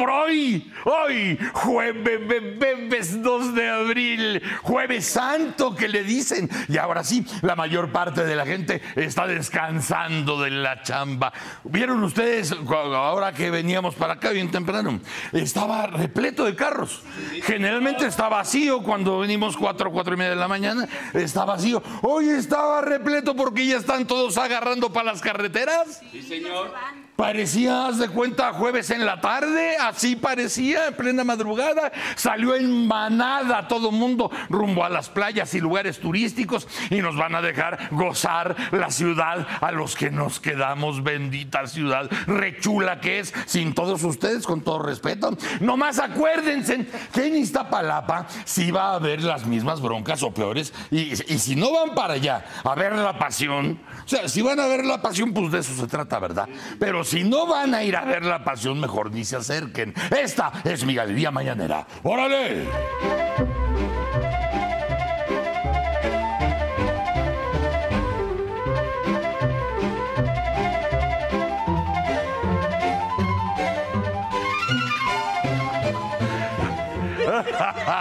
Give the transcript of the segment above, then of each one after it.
por hoy, hoy, jueves 2 de abril, jueves santo que le dicen. Y ahora sí, la mayor parte de la gente está descansando de la chamba. ¿Vieron ustedes, ahora que veníamos para acá bien temprano, estaba repleto de carros? Generalmente está vacío cuando venimos 4, 4 y media de la mañana, está vacío. Hoy estaba repleto porque ya están todos agarrando para las carreteras. Sí, señor. Parecía, haz de cuenta, jueves en la tarde, así parecía, en plena madrugada. Salió en manada todo mundo rumbo a las playas y lugares turísticos y nos van a dejar gozar la ciudad a los que nos quedamos. Bendita ciudad, rechula que es, sin todos ustedes, con todo respeto. Nomás acuérdense que en Iztapalapa sí va a haber las mismas broncas o peores. Y, y si no van para allá a ver la pasión, o sea, si van a ver la pasión, pues de eso se trata, ¿verdad? Pero si no van a ir a ver la pasión, mejor ni se acerquen. Esta es mi galería mañanera. ¡Órale!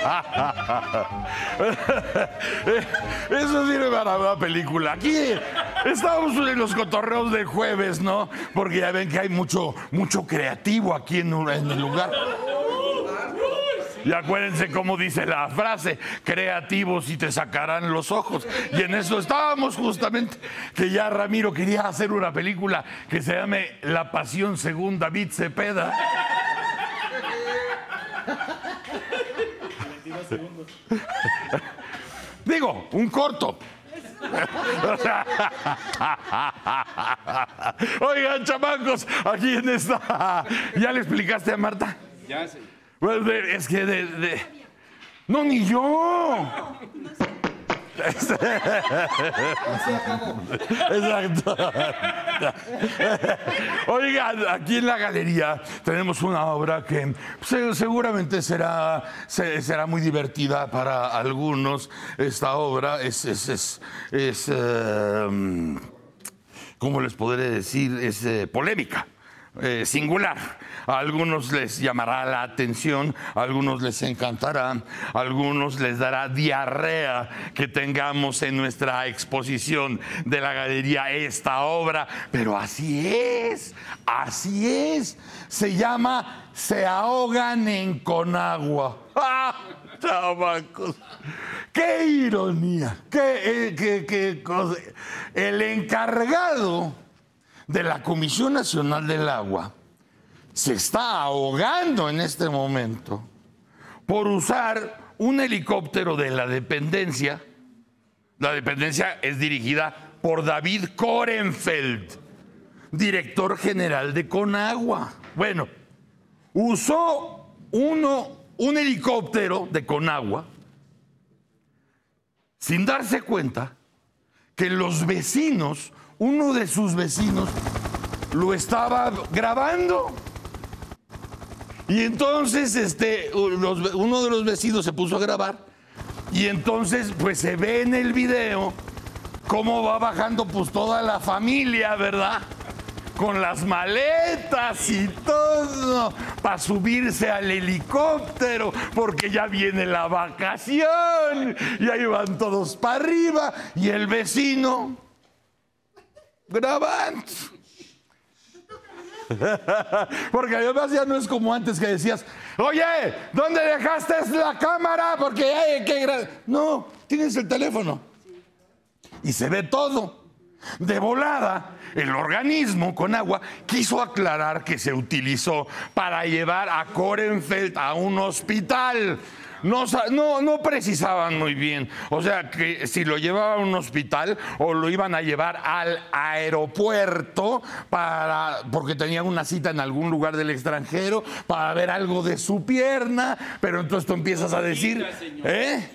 Eso sirve para una película. Aquí estamos en los cotorreos de jueves, ¿no? Porque ya ven que hay mucho, mucho creativo aquí en, en el lugar. Y acuérdense cómo dice la frase, creativos y te sacarán los ojos. Y en eso estábamos justamente, que ya Ramiro quería hacer una película que se llame La Pasión según David Cepeda. Digo, un corto. Oigan, chamacos, aquí en esta. ¿Ya le explicaste a Marta? Ya, sí. De- es que de, de- No, ni yo. Exacto. Oigan, aquí en la galería tenemos una obra que se- seguramente será, se- será muy divertida para algunos. Esta obra es, es, es, es, eh, ¿cómo les podré decir? Es eh, polémica, eh, singular. A algunos les llamará la atención, a algunos les encantará, a algunos les dará diarrea que tengamos en nuestra exposición de la galería esta obra, pero así es, así es. Se llama Se ahogan en Conagua. ¡Ah! Chamacos. ¡Qué ironía! ¡Qué, eh, qué- qué cosa! El encargado de la Comisión Nacional del Agua se está ahogando en este momento por usar un helicóptero de la dependencia. La dependencia es dirigida por David Korenfeld, director general de Conagua. Bueno, usó uno, un helicóptero de Conagua sin darse cuenta que los vecinos, uno de sus vecinos, lo estaba grabando. Y entonces este, uno de los vecinos se puso a grabar. Y entonces pues se ve en el video cómo va bajando pues toda la familia, ¿verdad? Con las maletas y todo para subirse al helicóptero porque ya viene la vacación y ahí van todos para arriba y el vecino grabando. Porque además ya no es como antes que decías, oye, ¿dónde dejaste la cámara? Porque hay que gra-". No, tienes el teléfono. Y se ve todo. De volada, el organismo con agua quiso aclarar que se utilizó para llevar a Korenfeld a un hospital. No, no, no precisaban muy bien. O sea, que si lo llevaban a un hospital o lo iban a llevar al aeropuerto para, porque tenían una cita en algún lugar del extranjero para ver algo de su pierna. Pero entonces tú empiezas a decir. ¿eh?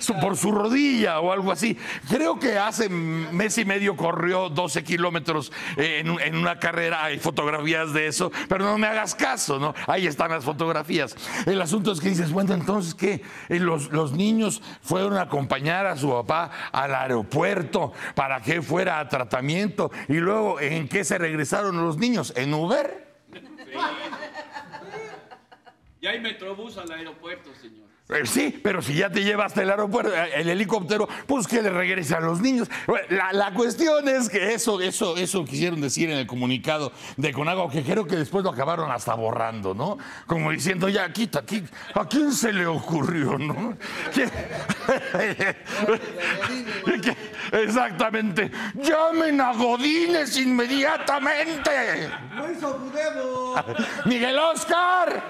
Su por su rodilla o algo así. Creo que hace mes y medio corrió 12 kilómetros eh, en, un- en una carrera. Hay fotografías de eso, pero no me hagas caso, ¿no? Ahí están las fotografías. El asunto es que dices, bueno, entonces, ¿qué? Eh, Los, los niños fueron a acompañar a su papá al aeropuerto para que fuera a tratamiento y luego, ¿en qué se regresaron los niños? ¿En Uber? Ya hay metrobús al aeropuerto, señor. Eh, Sí, pero si ya te llevaste el aeropuerto, eh, el helicóptero, pues que le regrese a los niños. La, la cuestión es que eso, eso, eso quisieron decir en el comunicado de Conagua, que creo que después lo acabaron hasta borrando, ¿no? Como diciendo, ya, quita, aquí, ¿a quién se le ocurrió, no? Exactamente. Llamen a Godínez inmediatamente. ¡Lo hizo! Miguel Oscar.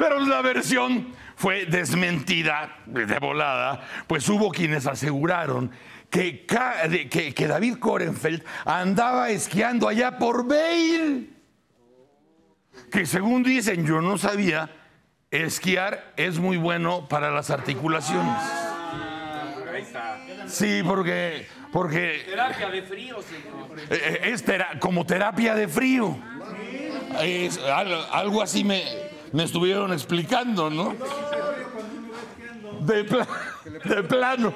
Pero la versión fue desmentida de volada, pues hubo quienes aseguraron que, que- que David Korenfeld andaba esquiando allá por Bale. Que según dicen, yo no sabía, esquiar es muy bueno para las articulaciones. Ahí está. Sí, porque, porque Terapia de frío, señor. eh, es tera- como terapia de frío. Es al- algo así me, me estuvieron explicando, ¿no? De, pla- de plano.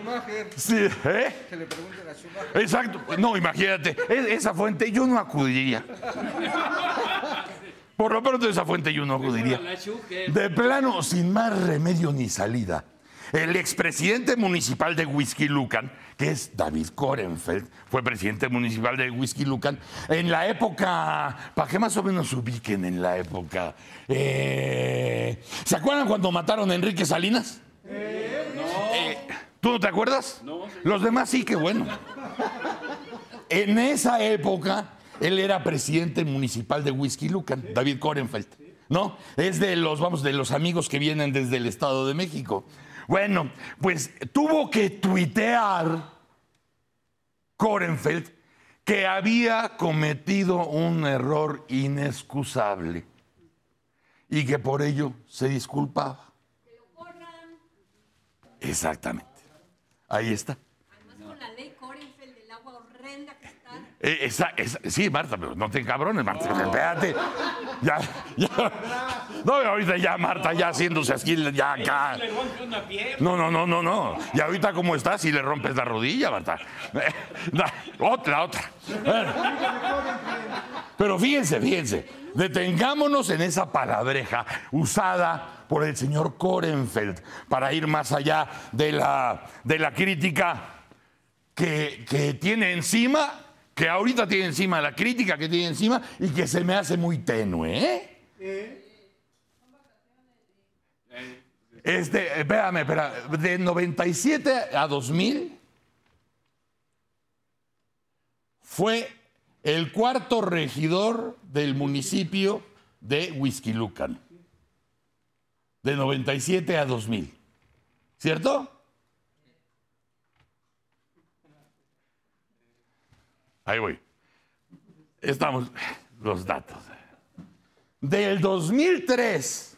Sí, ¿eh? Que le pregunten a Schumacher. Exacto. No, imagínate, e- esa fuente yo no acudiría. Por lo pronto esa fuente yo no acudiría. De plano, sin más remedio ni salida, el expresidente municipal de Whisky Lucan, que es David Korenfeld, fue presidente municipal de Whisky Lucan, en la época, para que más o menos se ubiquen en la época, eh, ¿se acuerdan cuando mataron a Enrique Salinas? Eh, ¿Tú no te acuerdas? No, señor. Los demás sí, qué bueno. En esa época, él era presidente municipal de Whisky Lucan, David Korenfeld. ¿No? Es de los, vamos, de los amigos que vienen desde el Estado de México. Bueno, pues tuvo que tuitear Korenfeld que había cometido un error inexcusable y que por ello se disculpaba. Exactamente. Ahí está. Además, con la ley Korenfeld del agua horrenda que está. Eh, esa- esa- sí, Marta, pero no te encabrones, Marta. Espérate. Ya, ya. No, ahorita ya, Marta, ya haciéndose así, ya acá. No, no, no, no, no. Y ahorita, ¿cómo estás? Si le rompes la rodilla, Marta. Otra, otra. Pero fíjense, fíjense. Detengámonos en esa palabreja usada por el señor Korenfeld para ir más allá de la, de la crítica que, que tiene encima, que ahorita tiene encima la crítica que tiene encima y que se me hace muy tenue, ¿eh? Este, espérame, espera, de 97 a 2000 fue el cuarto regidor del municipio de Huizquilucan. De 97 a 2000. ¿Cierto? Ahí voy. Estamos los datos. Del 2003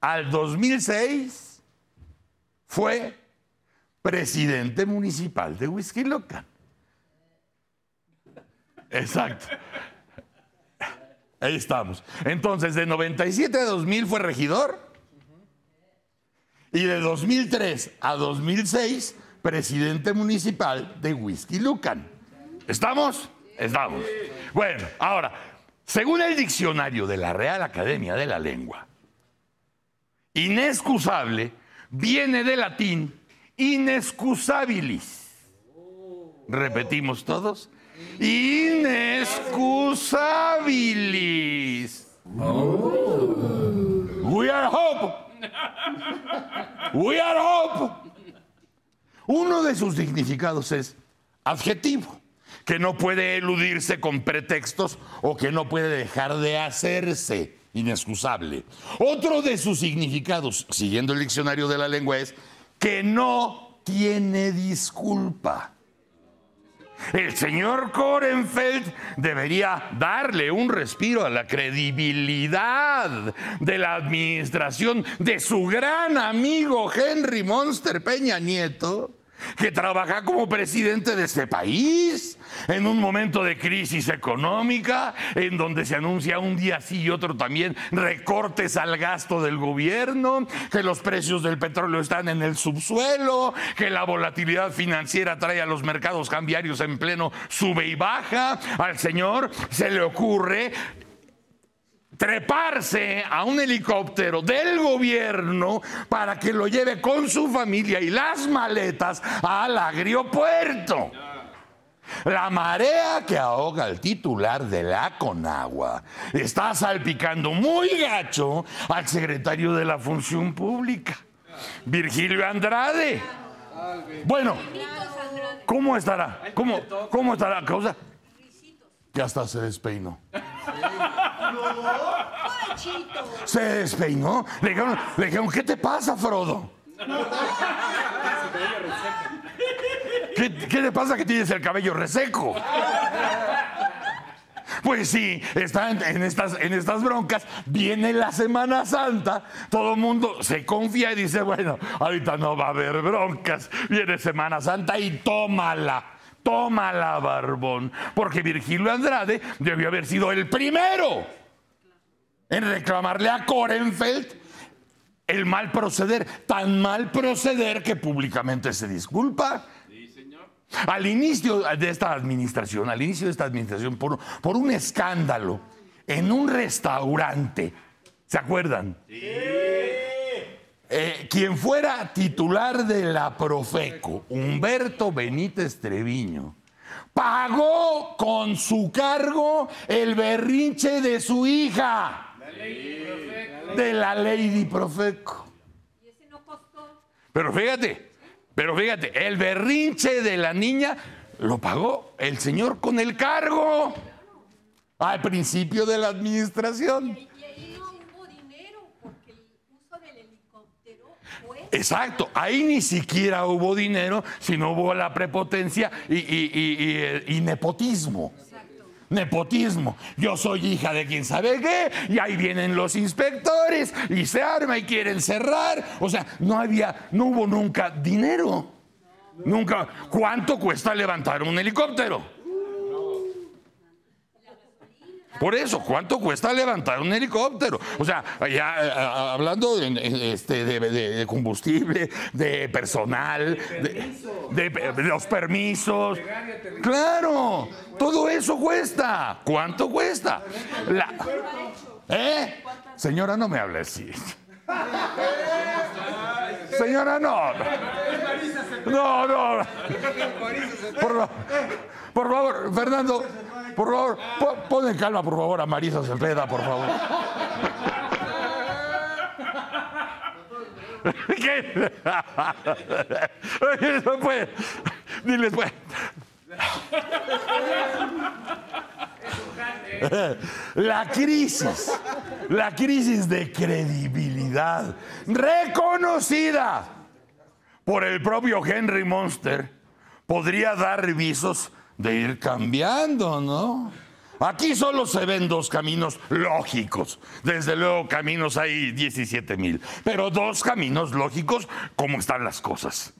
al 2006 fue presidente municipal de Huizquilucan. Exacto. Ahí estamos. Entonces, de 97 a 2000 fue regidor. Y de 2003 a 2006, presidente municipal de Whisky Lucan. ¿Estamos? Estamos. Bueno, ahora, según el diccionario de la Real Academia de la Lengua, inexcusable viene del latín inexcusabilis. Repetimos todos. Inexcusabilis. We are hope. We are hope. Uno de sus significados es adjetivo, que no puede eludirse con pretextos o que no puede dejar de hacerse, inexcusable. Otro de sus significados, siguiendo el diccionario de la lengua, es que no tiene disculpa. El señor Korenfeld debería darle un respiro a la credibilidad de la administración de su gran amigo Henry Monster Peña Nieto que trabaja como presidente de este país en un momento de crisis económica, en donde se anuncia un día sí y otro también recortes al gasto del gobierno, que los precios del petróleo están en el subsuelo, que la volatilidad financiera trae a los mercados cambiarios en pleno sube y baja. Al señor se le ocurre treparse a un helicóptero del gobierno para que lo lleve con su familia y las maletas al agropuerto. La marea que ahoga al titular de la Conagua está salpicando muy gacho al secretario de la Función Pública, Virgilio Andrade. Bueno, ¿cómo estará? ¿Cómo, cómo estará la causa? Ya hasta se despeinó. Se despeinó. Le dijeron, dijeron, ¿qué te pasa, Frodo? ¿Qué, qué te pasa que tienes el cabello reseco? Pues sí, está en estas, en estas broncas. Viene la Semana Santa, todo el mundo se confía y dice, bueno, ahorita no va a haber broncas. Viene Semana Santa y tómala. Tómala, Barbón. Porque Virgilio Andrade debió haber sido el primero en reclamarle a Korenfeld el mal proceder. Tan mal proceder que públicamente se disculpa. Sí, señor. Al inicio de esta administración, al inicio de esta administración, por, por un escándalo en un restaurante, ¿se acuerdan? Eh, quien fuera titular de la Profeco, Humberto Benítez Treviño, pagó con su cargo el berrinche de su hija, de la Lady Profeco. Y ese no costó. Pero fíjate, pero fíjate, el berrinche de la niña lo pagó el señor con el cargo al principio de la administración. Y ahí no hubo dinero porque el uso del helicóptero fue. Exacto, ahí ni siquiera hubo dinero, sino hubo la prepotencia y, nepotismo. Nepotismo. Yo soy hija de quien sabe qué, y ahí vienen los inspectores, y se arma y quieren cerrar. O sea, no había, no hubo nunca dinero. Nunca. ¿Cuánto cuesta levantar un helicóptero? Por eso, ¿cuánto cuesta levantar un helicóptero? O sea, ya eh, hablando de, de- este, de- de- de combustible, de personal, de, los permisos. Claro, todo eso cuesta. ¿Cuánto cuesta? La- ¿Eh? Señora, no me hable así. Señora, no. No, no. Por, por favor, Fernando, por favor, po- pon en calma, por favor, a Marisa Cepeda, por favor. ¿Qué? No puede. Pues. La crisis, la crisis de credibilidad reconocida por el propio Henry Monster podría dar visos de ir cambiando, ¿no? Aquí solo se ven dos caminos lógicos. Desde luego, caminos hay 17 mil. Pero dos caminos lógicos, ¿cómo están las cosas?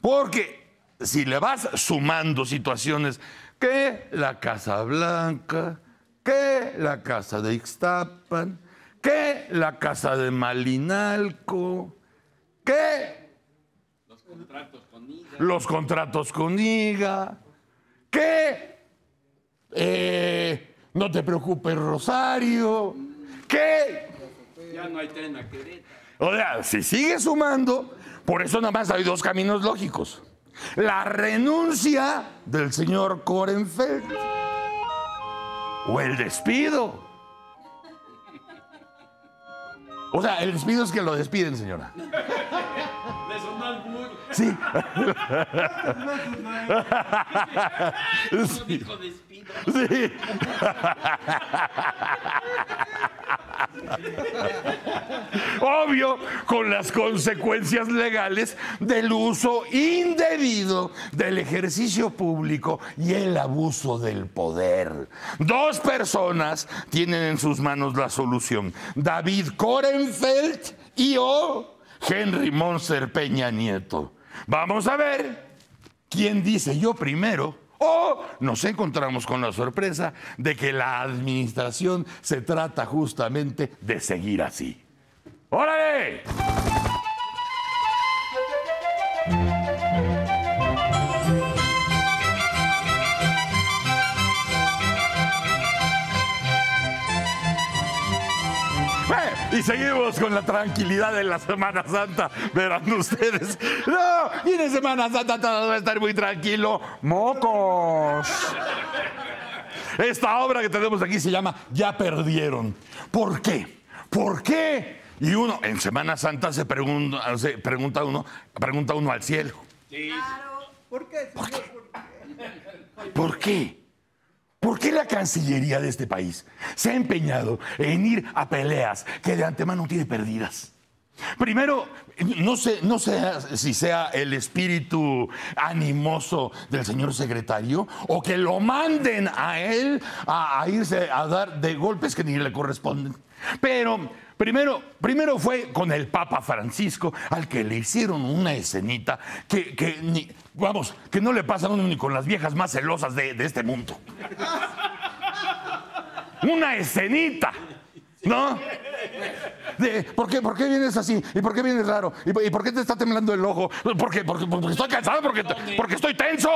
Porque si le vas sumando situaciones que la Casa Blanca, que la Casa de Ixtapan, que la Casa de Malinalco, que Los contratos con IGA. los contratos con IGA, que eh, no te preocupes Rosario, que Ya no hay tren a Querétaro. o sea, si sigue sumando, por eso nada más hay dos caminos lógicos. La renuncia del señor Korenfeld o el despido. O sea, el despido es que lo despiden, señora. Sí. Despido. Sí. Obvio, con las consecuencias legales del uso indebido del ejercicio público y el abuso del poder. Dos personas tienen en sus manos la solución. David Korenfeld y o Henry Monster Peña Nieto. Vamos a ver quién dice yo primero o nos encontramos con la sorpresa de que la administración se trata justamente de seguir así. ¡Órale! Y seguimos con la tranquilidad de la Semana Santa. Verán ustedes. No, y en Semana Santa todo va a estar muy tranquilo. ¡Mocos! Esta obra que tenemos aquí se llama Ya perdieron. ¿Por qué? ¿Por qué? Y uno, en Semana Santa se pregunta, se pregunta uno, pregunta uno al cielo. ¿Por qué? ¿Por qué? ¿Por qué? ¿Por qué la Cancillería de este país se ha empeñado en ir a peleas que de antemano tiene perdidas? Primero, no sé, no sé si sea el espíritu animoso del señor secretario o que lo manden a él a, irse a dar de golpes que ni le corresponden. Pero Primero, primero fue con el Papa Francisco, al que le hicieron una escenita que, vamos, que no le pasa ni con las viejas más celosas de, de este mundo. Una escenita, ¿no? ¿por, qué, ¿Por qué vienes así? ¿Y por qué vienes raro? ¿Y, por- y por qué te está temblando el ojo? Porque, porque, porque estoy cansado, porque, porque estoy tenso.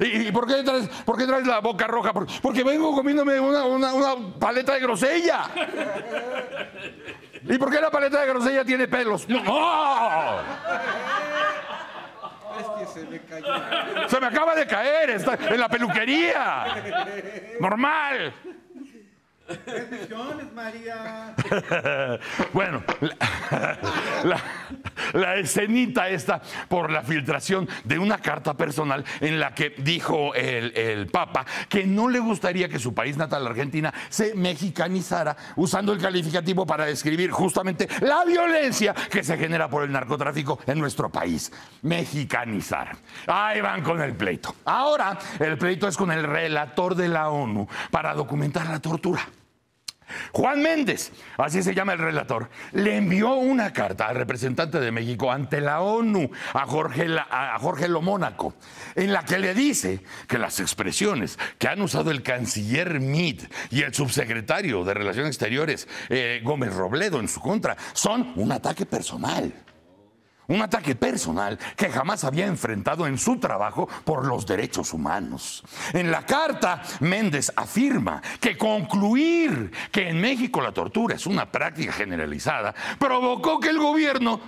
¿Y, y por, qué traes, por qué traes la boca roja? Por- Porque vengo comiéndome una, una- una paleta de grosella. ¿Y por qué la paleta de grosella tiene pelos? ¡No! Se me cayó. Se me acaba de caer, está en la peluquería. Normal. Bendiciones, María. Bueno, la, la- la escenita esta por la filtración de una carta personal en la que dijo el, el Papa que no le gustaría que su país natal, Argentina, se mexicanizara usando el calificativo para describir justamente la violencia que se genera por el narcotráfico en nuestro país. Mexicanizar. Ahí van con el pleito. Ahora el pleito es con el relator de la ONU para documentar la tortura. Juan Méndez, así se llama el relator, le envió una carta al representante de México ante la ONU, a Jorge, a Jorge Lomónaco, en la que le dice que las expresiones que han usado el canciller Meade y el subsecretario de Relaciones Exteriores, eh, Gómez Robledo, en su contra, son un ataque personal. Un ataque personal que jamás había enfrentado en su trabajo por los derechos humanos. En la carta, Méndez afirma que concluir que en México la tortura es una práctica generalizada provocó que el gobierno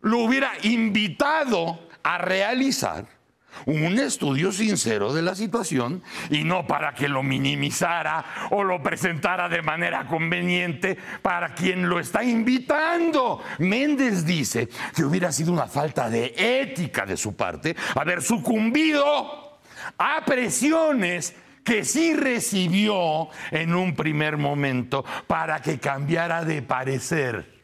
lo hubiera invitado a realizar un estudio sincero de la situación y no para que lo minimizara o lo presentara de manera conveniente para quien lo está invitando. Méndez dice que hubiera sido una falta de ética de su parte haber sucumbido a presiones que sí recibió en un primer momento para que cambiara de parecer.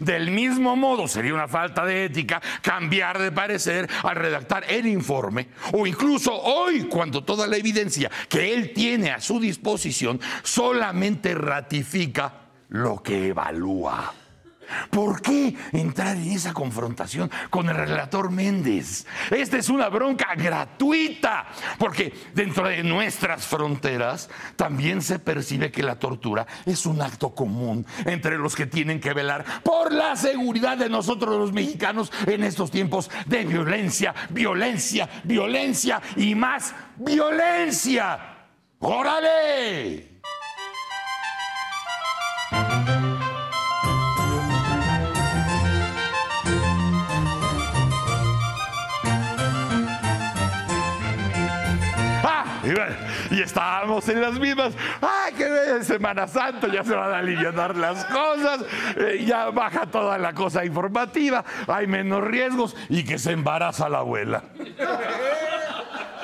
Del mismo modo, sería una falta de ética cambiar de parecer al redactar el informe o incluso hoy, cuando toda la evidencia que él tiene a su disposición solamente ratifica lo que evalúa. ¿Por qué entrar en esa confrontación con el relator Méndez? Esta es una bronca gratuita, porque dentro de nuestras fronteras también se percibe que la tortura es un acto común entre los que tienen que velar por la seguridad de nosotros los mexicanos en estos tiempos de violencia, violencia, violencia y más violencia. ¡Órale! Y estábamos en las mismas. ¡Ay, qué bella Semana Santa! Ya se van a aliviar las cosas, eh, ya baja toda la cosa informativa, hay menos riesgos y que se embaraza la abuela.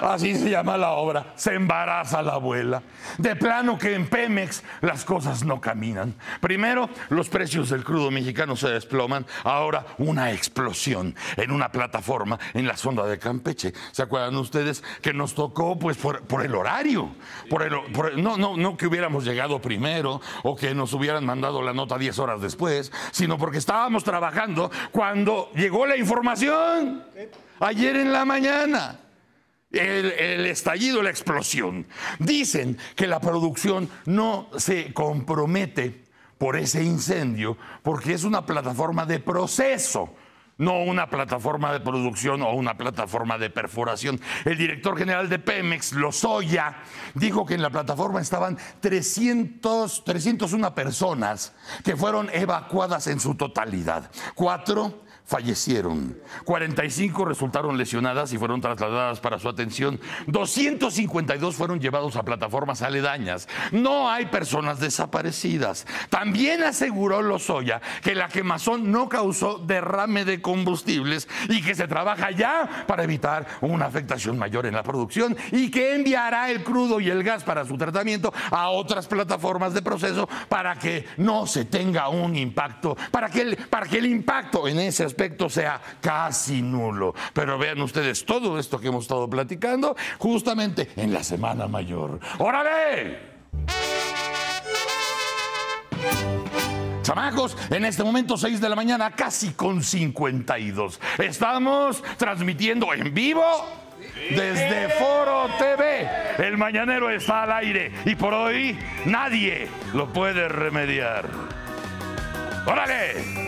Así se llama la obra. Se embaraza la abuela. De plano que en Pemex las cosas no caminan. Primero, los precios del crudo mexicano se desploman. Ahora, una explosión en una plataforma en la sonda de Campeche. ¿Se acuerdan ustedes que nos tocó pues por, por el horario? Por el, por el- no, no, no que hubiéramos llegado primero o que nos hubieran mandado la nota 10 horas después, sino porque estábamos trabajando cuando llegó la información. Ayer en la mañana. El, estallido, la explosión. Dicen que la producción no se compromete por ese incendio porque es una plataforma de proceso. No una plataforma de producción o una plataforma de perforación. El director general de Pemex, Lozoya, dijo que en la plataforma estaban 300, 301 personas que fueron evacuadas en su totalidad. Cuatro fallecieron. 45 resultaron lesionadas y fueron trasladadas para su atención. 252 fueron llevados a plataformas aledañas. No hay personas desaparecidas. También aseguró Lozoya que la quemazón no causó derrame de combustibles y que se trabaja ya para evitar una afectación mayor en la producción y que enviará el crudo y el gas para su tratamiento a otras plataformas de proceso para que no se tenga un impacto, para que el, para que el impacto en ese aspecto sea casi nulo. Pero vean ustedes todo esto que hemos estado platicando justamente en la Semana Mayor. ¡Órale! Chamacos, en este momento 6 de la mañana, casi con 52. Estamos transmitiendo en vivo desde Foro TV. El mañanero está al aire y por hoy nadie lo puede remediar. ¡Órale!